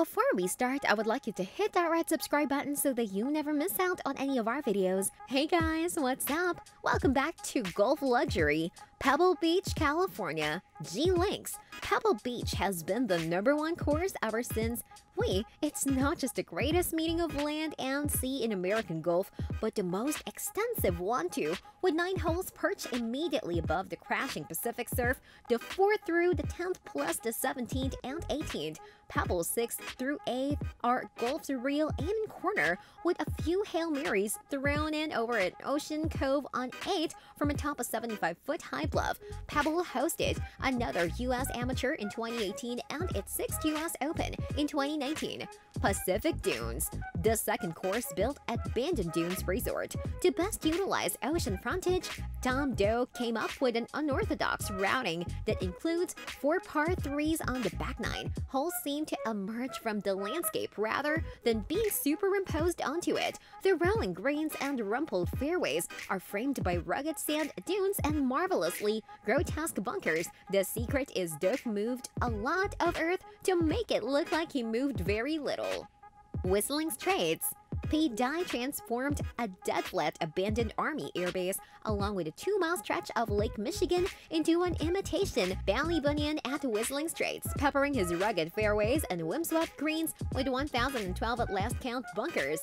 Before we start, I would like you to hit that red subscribe button so that you never miss out on any of our videos. Hey guys, what's up? Welcome back to Golf Luxury, Pebble Beach, California. G-Links. Pebble Beach has been the number one course ever since Wait, it's not just the greatest meeting of land and sea in American Golf, but the most extensive one too, with 9 holes perched immediately above the crashing Pacific surf, the 4th through the 10th plus the 17th and 18th. Pebble 6th through 8th are golf's real Amen Corner, with a few Hail Marys thrown in over an Ocean Cove on 8 from atop a 75-foot high Pebble hosted another U.S. Amateur in 2018 and its 6th U.S. Open in 2019 2019, Pacific Dunes, the second course built at Bandon Dunes Resort. To best utilize ocean frontage, Tom Doak came up with an unorthodox routing that includes four par 3s on the back nine. Holes seem to emerge from the landscape rather than being superimposed onto it. The rolling greens and rumpled fairways are framed by rugged sand dunes and marvelously grotesque bunkers. The secret is Doak moved a lot of earth to make it look like he moved very little. Whistling Straits Pete Dye transformed a dead-flat abandoned Army airbase along with a two-mile stretch of Lake Michigan into an imitation Ballybunion at Whistling Straits, peppering his rugged fairways and windswept greens with 1,012 at last count bunkers.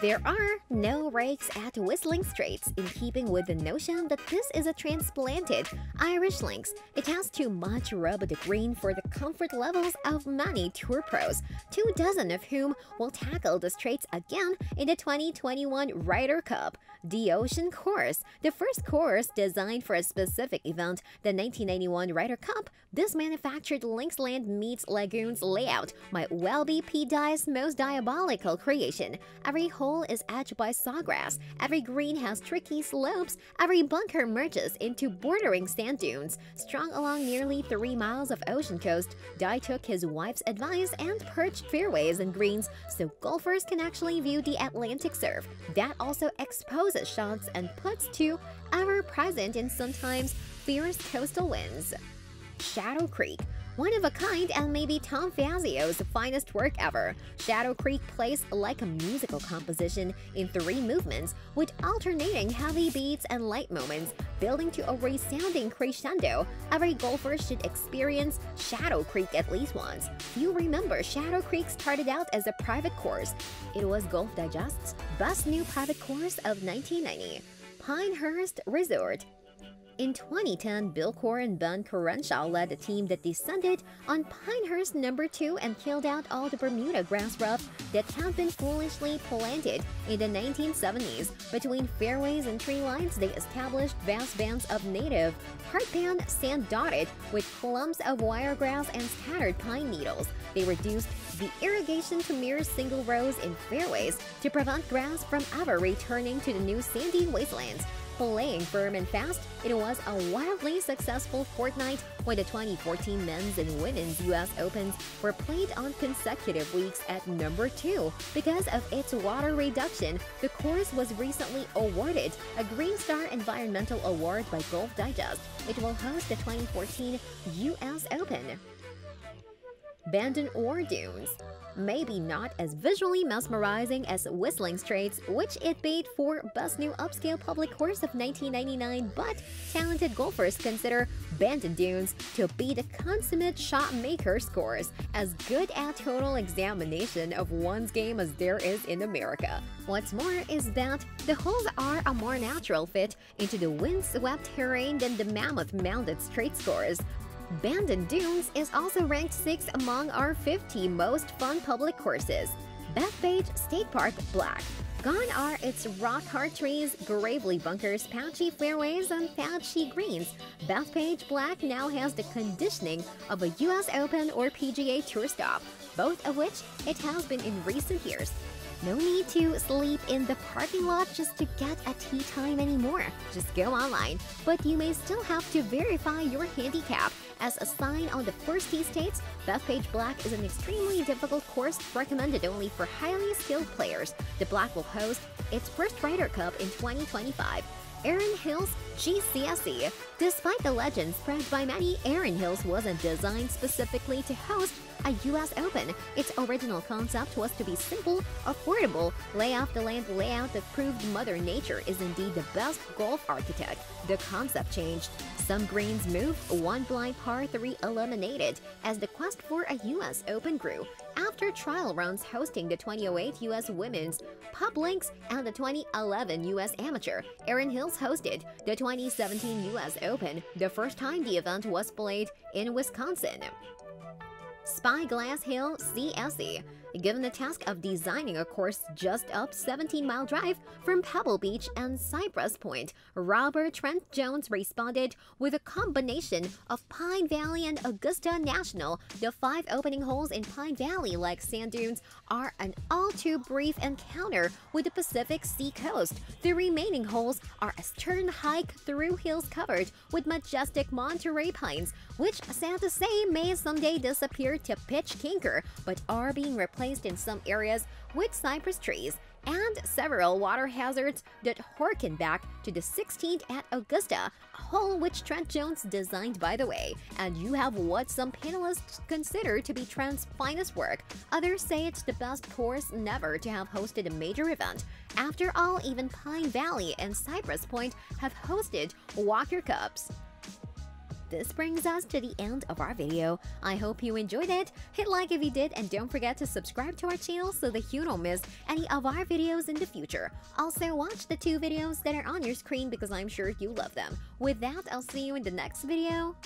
There are no rakes at Whistling Straits, in keeping with the notion that this is a transplanted Irish links. It has too much rub the green for the comfort levels of many tour pros, two dozen of whom will tackle the Straits again in the 2021 Ryder Cup. The Ocean Course, the first course designed for a specific event, the 1991 Ryder Cup, this manufactured Linksland meets Lagoons layout might well be Pete Dye's most diabolical creation. Every hole is edged by sawgrass, every green has tricky slopes, every bunker merges into bordering sand dunes. Strung along nearly 3 miles of ocean coast, Dye took his wife's advice and perched fairways and greens so golfers can actually view the Atlantic surf. That also exposes shots and puts to ever present in sometimes fierce coastal winds. Shadow Creek one of a kind and maybe Tom Fazio's finest work ever. Shadow Creek plays like a musical composition in three movements, with alternating heavy beats and light moments, building to a resounding crescendo. Every golfer should experience Shadow Creek at least once. You remember Shadow Creek started out as a private course. It was Golf Digest's best new private course of 1990. Pinehurst Resort in 2010, Bill Coore and Ben Crenshaw led a team that descended on Pinehurst number 2 and killed out all the Bermuda grass rough that had been foolishly planted in the 1970s. Between fairways and tree lines, they established vast bands of native, hardpan sand dotted with clumps of wiregrass and scattered pine needles. They reduced the irrigation to mere single rows in fairways to prevent grass from ever returning to the new sandy wastelands. Playing firm and fast, it was a wildly successful fortnight when the 2014 men's and women's US Opens were played on consecutive weeks at number 2. Because of its water reduction, the course was recently awarded a Green Star Environmental Award by Golf Digest. It will host the 2014 US Open. Bandon Ore Dunes maybe not as visually mesmerizing as Whistling Straits, which it beat for Best New Upscale Public Course of 1999, but talented golfers consider Bandon Dunes to be the consummate shot maker scores, as good at total examination of one's game as there is in America. What's more is that the holes are a more natural fit into the windswept terrain than the mammoth mounted Straits course, Bandon Dunes is also ranked 6th among our 50 most fun public courses. Bethpage State Park Black. Gone are its rock-hard trees, gravely bunkers, patchy fairways, and patchy greens. Bethpage Black now has the conditioning of a US Open or PGA Tour stop, both of which it has been in recent years. No need to sleep in the parking lot just to get a tee time anymore. Just go online. But you may still have to verify your handicap as a sign on the first tee states, Bethpage Black is an extremely difficult course recommended only for highly skilled players. The Black will host its first Ryder Cup in 2025. Erin Hills GCSE. Despite the legend spread by many, Erin Hills wasn't designed specifically to host a US Open. Its original concept was to be simple, affordable, lay off the land layout that proved Mother Nature is indeed the best golf architect. The concept changed. Some greens moved, one blind par 3 eliminated, as the quest for a US Open grew. After trial rounds hosting the 2008 US Women's, Publinks, and the 2011 US Amateur, Erin Hills hosted the 2017 US Open, the first time the event was played in Wisconsin. Spyglass Hill CSE given the task of designing a course just up 17-mile drive from Pebble Beach and Cypress Point, Robert Trent Jones responded with a combination of Pine Valley and Augusta National. The five opening holes in Pine Valley, like sand dunes, are an all-too-brief encounter with the Pacific Sea coast. The remaining holes are a stern hike through hills covered with majestic Monterey pines, which, sad to say, may someday disappear to pitch canker, but are being replaced in some areas with cypress trees and several water hazards that harken back to the 16th at Augusta, a hole which Trent Jones designed by the way. And you have what some panelists consider to be Trent's finest work. Others say it's the best course never to have hosted a major event. After all, even Pine Valley and Cypress Point have hosted Walker Cups. This brings us to the end of our video. I hope you enjoyed it. Hit like if you did and don't forget to subscribe to our channel so that you don't miss any of our videos in the future. Also, watch the two videos that are on your screen because I'm sure you love them. With that, I'll see you in the next video.